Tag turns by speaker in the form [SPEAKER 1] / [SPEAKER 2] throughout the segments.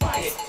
[SPEAKER 1] Bye.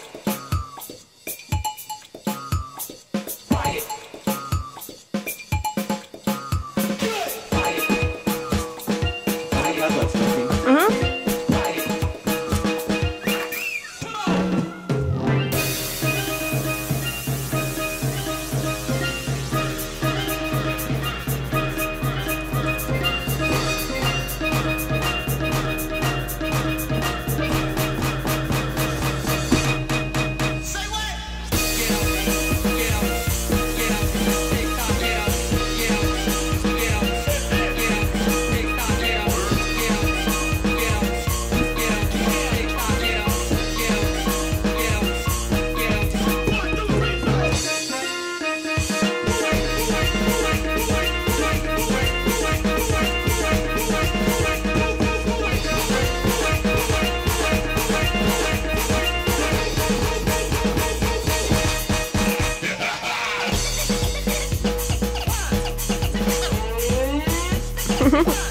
[SPEAKER 1] Ha ha ha!